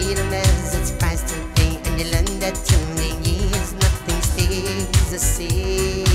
freedom as its price to pay, and you learn that in the years nothing stays the same.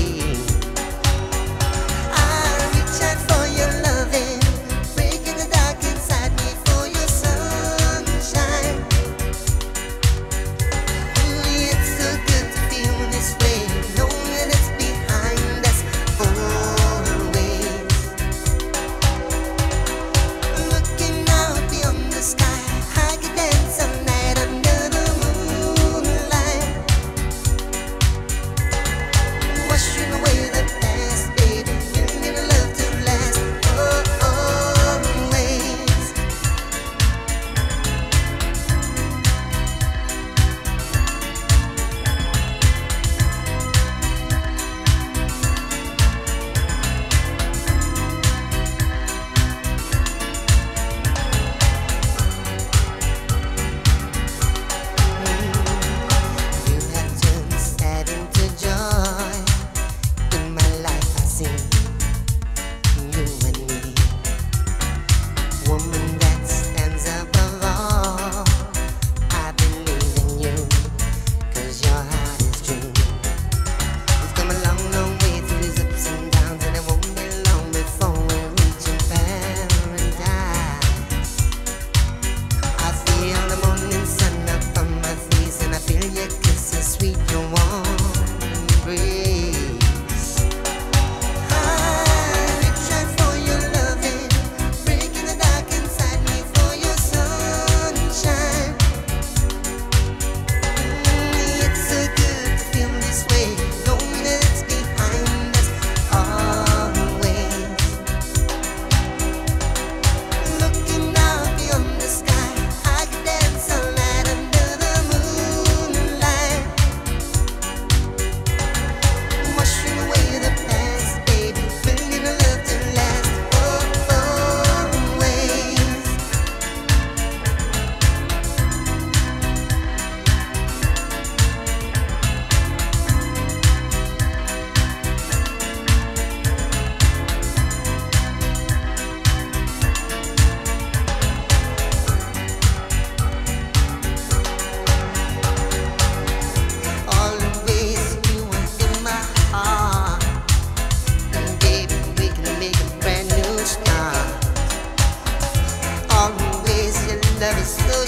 us.